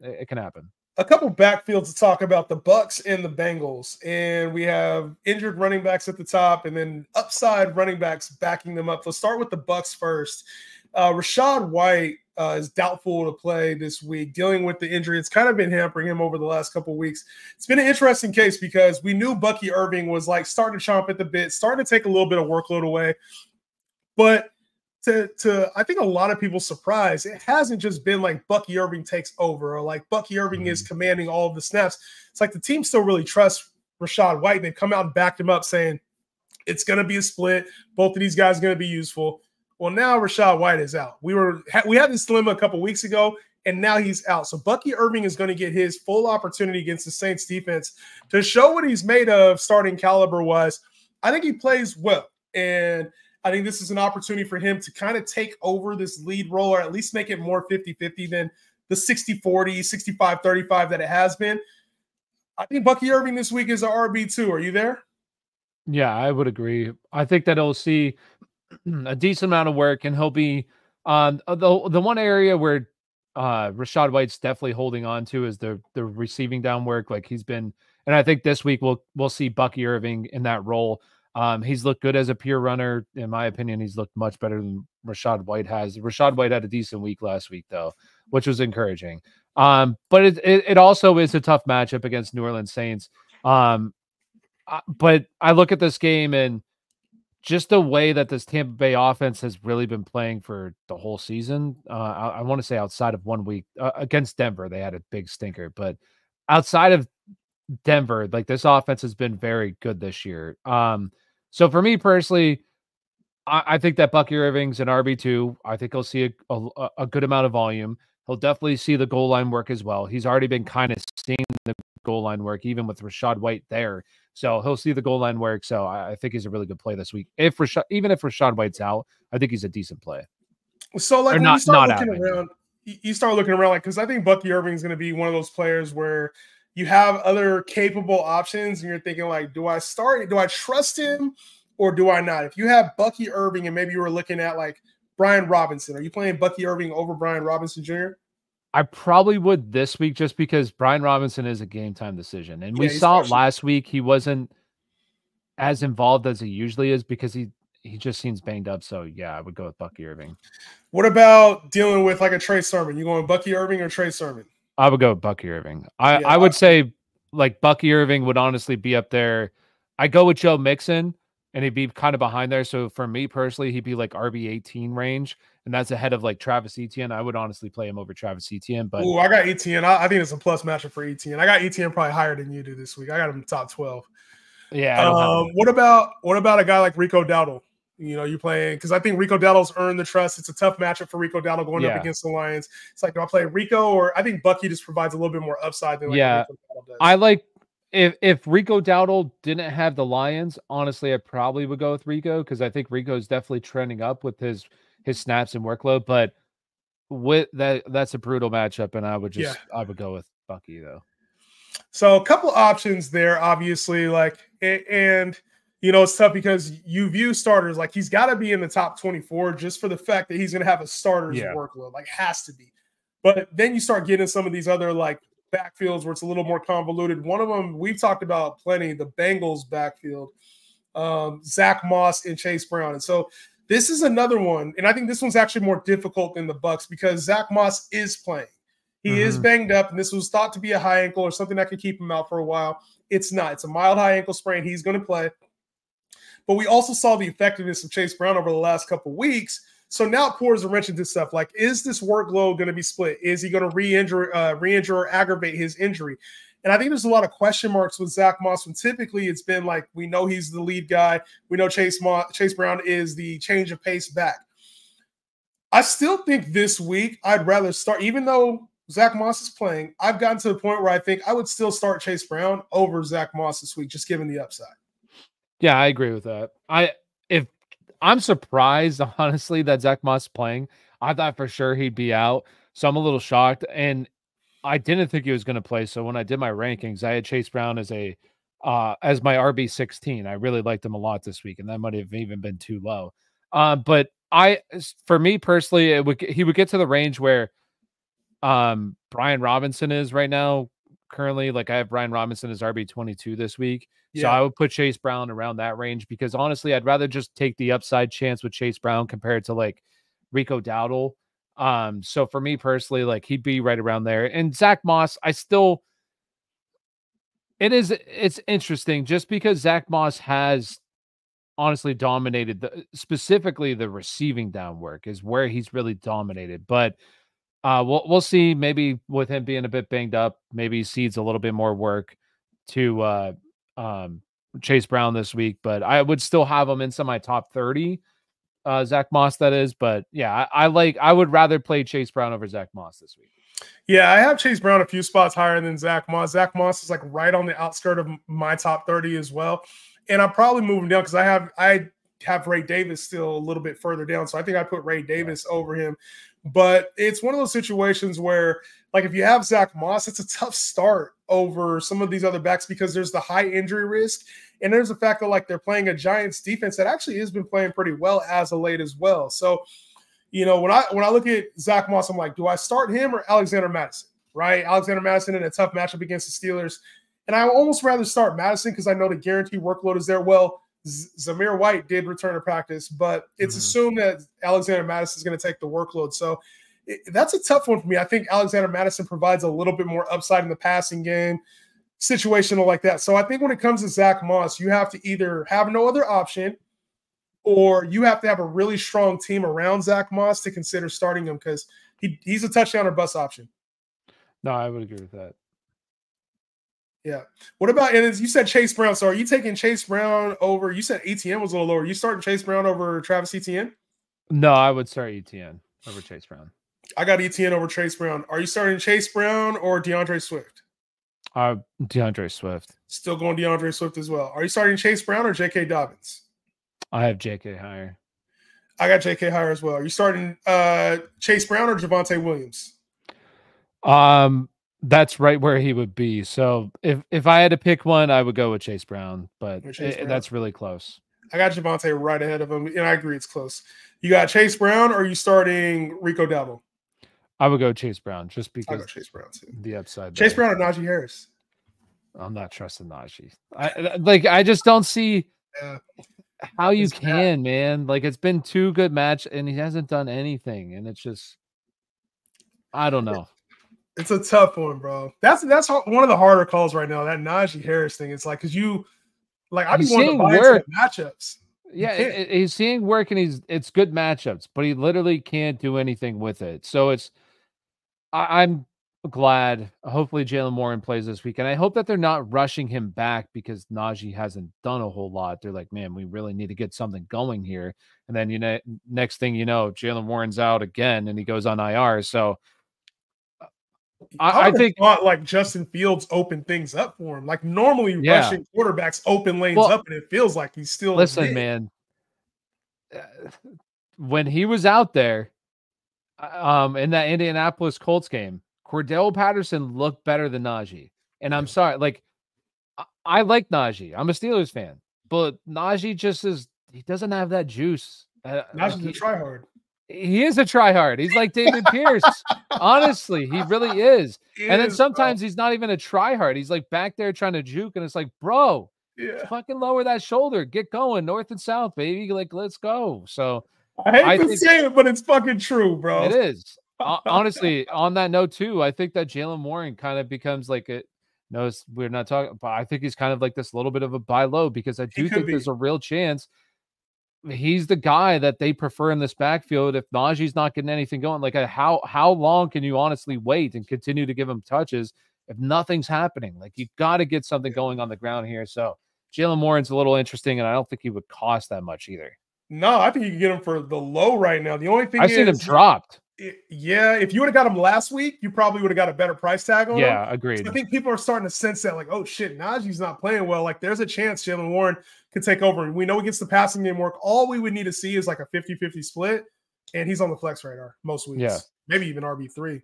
it, it can happen a couple backfields to talk about the Bucks and the Bengals, and we have injured running backs at the top, and then upside running backs backing them up. Let's start with the Bucks first. Uh, Rachaad White uh, is doubtful to play this week, dealing with the injury. It's kind of been hampering him over the last couple weeks. It's been an interesting case because we knew Bucky Irving was like starting to chomp at the bit, starting to take a little bit of workload away, but to to I think a lot of people surprised. It hasn't just been like Bucky Irving takes over or like Bucky Irving mm-hmm. is commanding all of the snaps. It's like the team still really trusts Rachaad White. And they've come out and backed him up saying it's going to be a split. Both of these guys are going to be useful. Well, now Rachaad White is out. We were we had this dilemma a couple weeks ago, and now he's out. So Bucky Irving is going to get his full opportunity against the Saints defense to show what he's made of starting caliber was. I think he plays well. And I think this is an opportunity for him to kind of take over this lead role or at least make it more 50 50 than the 60 40, 65 35 that it has been. I think Bucky Irving this week is an RB2. Are you there? Yeah, I would agree. I think that he'll see a decent amount of work and he'll be um the the one area where uh Rachaad White's definitely holding on to is the the receiving down work. Like he's been and I think this week we'll we'll see Bucky Irving in that role. Um, he's looked good as a pure runner. In my opinion, he's looked much better than Rachaad White has. Rachaad White had a decent week last week, though, which was encouraging. Um, but it, it, it also is a tough matchup against New Orleans Saints. Um, but I look at this game and just the way that this Tampa Bay offense has really been playing for the whole season. Uh, I, I want to say outside of one week uh, against Denver, they had a big stinker, but outside of Denver, like this offense has been very good this year. Um, so for me personally, I, I think that Bucky Irving's an RB two. I think he'll see a, a, a good amount of volume. He'll definitely see the goal line work as well. He's already been kind of seeing the goal line work, even with Rachaad White there. So he'll see the goal line work. So I, I think he's a really good play this week. If Rachaad, even if Rachaad White's out, I think he's a decent play. So like not, you start looking around, you start looking around like because I think Bucky Irving is going to be one of those players where you have other capable options and you're thinking like do i start do i trust him or do i not? If you have bucky irving and maybe you were looking at like brian robinson are you playing bucky irving over brian robinson jr i probably would this week just because brian robinson is a game time decision. And we saw it. last week. He wasn't as involved as he usually is because he he just seems banged up. So yeah i would go with bucky irving. What about dealing with like a trey sermon? You going bucky irving or trey sermon I would go with Bucky Irving. I, yeah, I would say like Bucky Irving would honestly be up there. I go with Joe Mixon and he'd be kind of behind there. So for me personally, he'd be like RB 18 range, and that's ahead of like Travis Etienne. I would honestly play him over Travis Etienne. But Ooh, I got Etienne. I, I think it's a plus matchup for Etienne. I got Etienne probably higher than you do this week. I got him top 12. Yeah. Um, what about what about a guy like Rico Dowdle? You know, you playing because I think Rico Dowdle's earned the trust. It's a tough matchup for Rico Dowdle going yeah. up against the Lions. It's like, do I play Rico or I think Bucky just provides a little bit more upside than like yeah. I like if if Rico Dowdle didn't have the Lions, honestly, I probably would go with Rico because I think Rico is definitely trending up with his his snaps and workload. But with that, that's a brutal matchup, and I would just yeah. I would go with Bucky though. So a couple options there, obviously, like and you know, it's tough because you view starters like he's got to be in the top 24 just for the fact that he's going to have a starter's yeah. workload, like has to be. But then you start getting some of these other like backfields where it's a little more convoluted. One of them we've talked about plenty, the Bengals backfield, um, Zack Moss and Chase Brown. And so this is another one, and I think this one's actually more difficult than the Bucks because Zack Moss is playing. He mm-hmm. is banged up, and this was thought to be a high ankle or something that could keep him out for a while. It's not. It's a mild high ankle sprain. He's going to play. But we also saw the effectiveness of Chase Brown over the last couple weeks. So now it pours a wrench into stuff like, is this workload going to be split? Is he going to re-injure, uh, re-injure or aggravate his injury? And I think there's a lot of question marks with Zack Moss when typically it's been like, we know he's the lead guy. We know Chase, Chase Brown is the change of pace back. I still think this week I'd rather start, even though Zack Moss is playing, I've gotten to the point where I think I would still start Chase Brown over Zack Moss this week, just given the upside. Yeah, I agree with that. I if I'm surprised honestly that Zack Moss playing. I thought for sure he'd be out, so I'm a little shocked. And I didn't think he was going to play. So when I did my rankings, I had Chase Brown as a uh, as my RB 16. I really liked him a lot this week, and that might have even been too low. Uh, but I, for me personally, it would he would get to the range where um Brian Robinson is right now currently. Like I have Brian Robinson as RB twenty two this week, yeah. so I would put Chase Brown around that range because honestly, I'd rather just take the upside chance with Chase Brown compared to like Rico Dowdle. Um, so for me personally, like he'd be right around there. And Zack Moss, I still it is it's interesting just because Zack Moss has honestly dominated the specifically the receiving down work is where he's really dominated. But uh we'll we'll see maybe with him being a bit banged up, maybe he cedes a little bit more work to uh um Chase Brown this week, but I would still have him into my top 30. Uh Zack Moss, that is. But yeah, I, I like I would rather play Chase Brown over Zack Moss this week. Yeah, I have Chase Brown a few spots higher than Zack Moss. Zack Moss is like right on the outskirt of my top 30 as well. And I'm probably moving down because I have I have Ray Davis still a little bit further down. So I think I put Ray Davis over him. But it's one of those situations where, like, if you have Zack Moss, it's a tough start over some of these other backs because there's the high injury risk. And there's the fact that, like, they're playing a Giants defense that actually has been playing pretty well as of late as well. So you know, when I when I look at Zack Moss, I'm like, do I start him or Alexander Mattison? Right, Alexander Mattison in a tough matchup against the Steelers, and I almost rather start Mattison because I know the guaranteed workload is there. Well, Zamir White did return to practice, but it's mm-hmm. assumed that Alexander Mattison is going to take the workload. So it, that's a tough one for me. I think Alexander Mattison provides a little bit more upside in the passing game, situational like that. So I think when it comes to Zack Moss, you have to either have no other option or you have to have a really strong team around Zack Moss to consider starting him because he, he's a touchdown or bus option. No, I would agree with that. Yeah. What about and you said Chase Brown? So are you taking Chase Brown over? You said Etienne was a little lower. Are you starting Chase Brown over Travis Etienne? No, I would start Etienne over Chase Brown. I got Etienne over Chase Brown. Are you starting Chase Brown or D'Andre Swift? Uh, D'Andre Swift. Still going D'Andre Swift as well. Are you starting Chase Brown or J.K. Dobbins? I have J.K. higher. I got J.K. higher as well. Are you starting uh, Chase Brown or Javonte Williams? Um, that's right where he would be. So if if I had to pick one, I would go with Chase Brown, but Chase Brown. that's really close. I got Javonte right ahead of him, and I agree it's close. You got Chase Brown, or are you starting Rico Dowdle? I would go Chase Brown just because Chase Brown too. The upside. Chase there. Brown or Najee Harris. I'm not trusting Najee. I like. I just don't see. Yeah how you it's can, bad. man. Like it's been two good match and he hasn't done anything, and it's just I don't know. It's a tough one, bro. That's that's one of the harder calls right now. That Najee Harris thing. It's like because you like I be wanting to buy work. matchups. Yeah, it, he's seeing work and he's it's good matchups, but he literally can't do anything with it. So it's I, I'm glad. Hopefully, Jaylen Warren plays this week, and I hope that they're not rushing him back because Najee hasn't done a whole lot. They're like, man, we really need to get something going here. And then you know, next thing you know, Jaylen Warren's out again, and he goes on IR. So. I, I, think thought like Justin Fields opened things up for him. Like normally yeah. rushing quarterbacks open lanes well, up, and it feels like he's still listen, man. Uh, when he was out there, uh, um, in that Indianapolis Colts game, Cordell Patterson looked better than Najee. And I'm sorry, like I, I like Najee. I'm a Steelers fan, but Najee just is he doesn't have that juice. Uh, Najee's a tryhard. He is a tryhard. He's like David Pierce. Honestly, he really is. He and then sometimes bro. he's not even a tryhard. He's like back there trying to juke, and it's like, bro, yeah. fucking lower that shoulder, get going, north and south, baby. Like, let's go. So I hate I to think, say it, but it's fucking true, bro. It is honestly, on that note too, I think that Jaylen Warren kind of becomes like a. No, we're not talking, but I think he's kind of like this little bit of a buy low because I do think be. there's a real chance he's the guy that they prefer in this backfield. If Najee's not getting anything going, like uh, how how long can you honestly wait and continue to give him touches if nothing's happening? Like you got to get something going on the ground here. So Jaylen Warren's a little interesting, and I don't think he would cost that much either. No, I think you can get him for the low right now. The only thing I've is, seen him dropped yeah, if you would have got him last week, you probably would have got a better price tag on yeah, him. Yeah, agreed. So I think people are starting to sense that, like, oh shit, Najee's not playing well. Like, there's a chance Jaylen Warren could take over. We know he gets the passing game work. All we would need to see is like a 50 50 split. And he's on the flex radar most weeks. Yeah. Maybe even RB3.